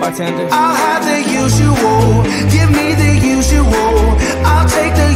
Bartender. I'll have the usual. Give me the usual. I'll take the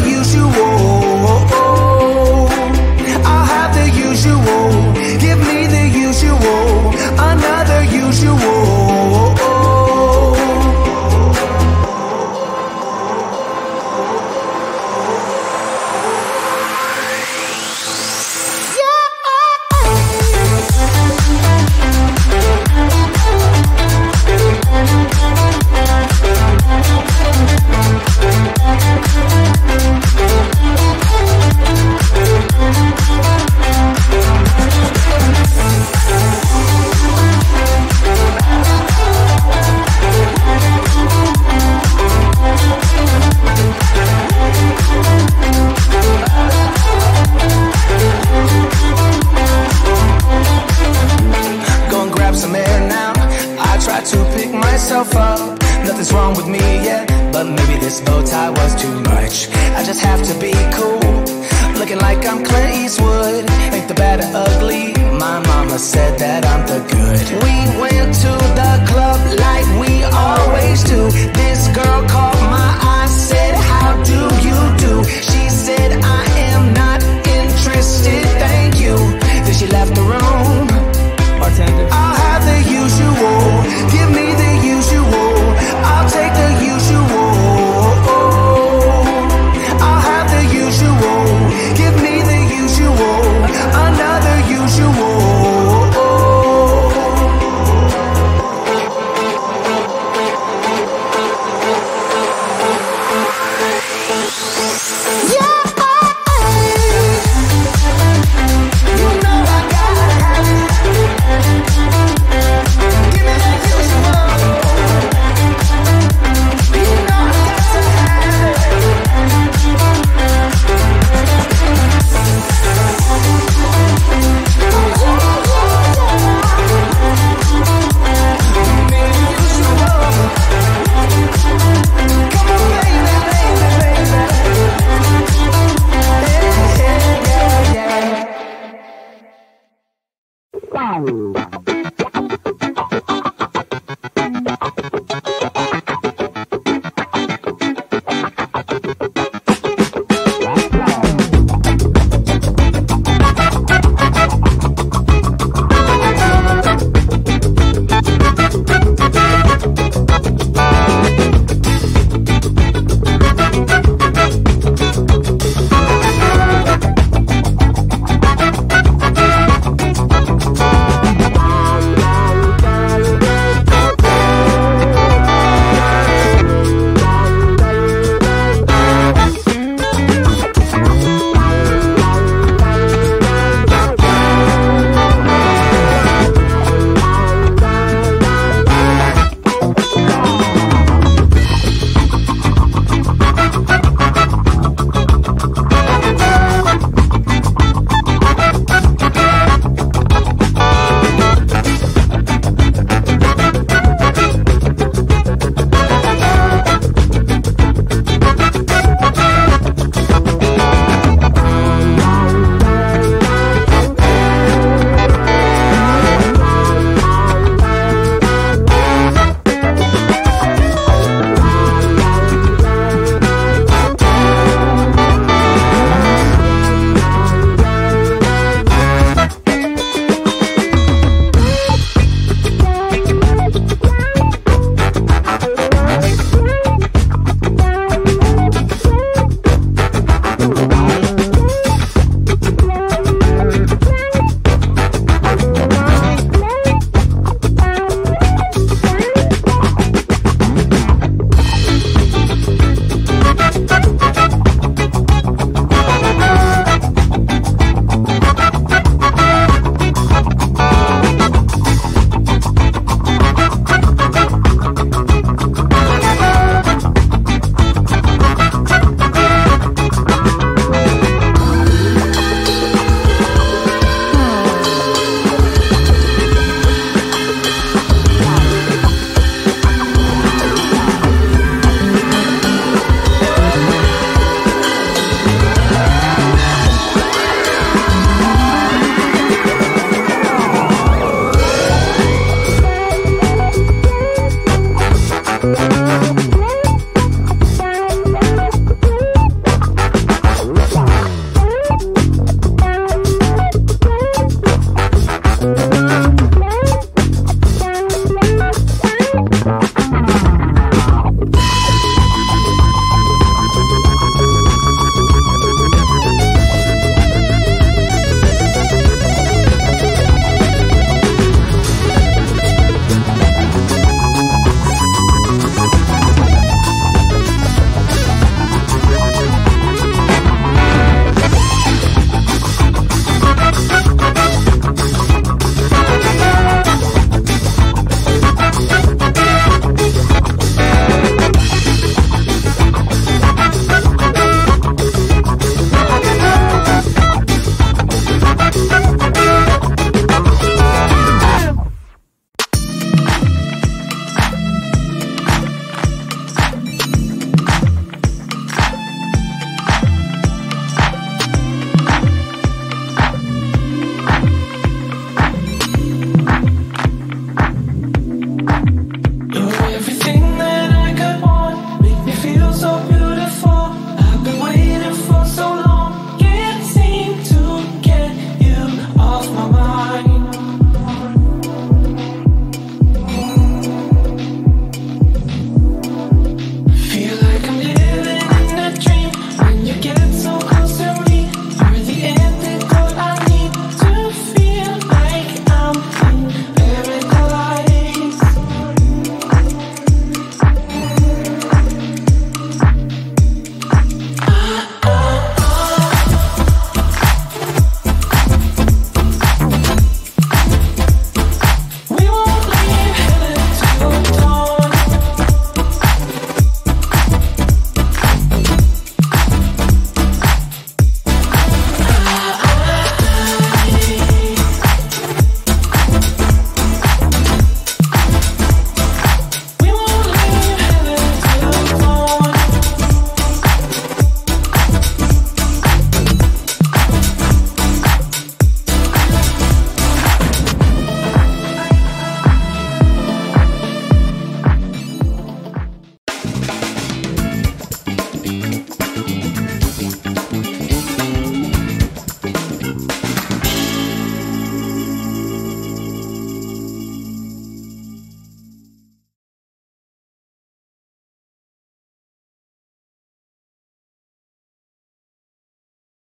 Yeah.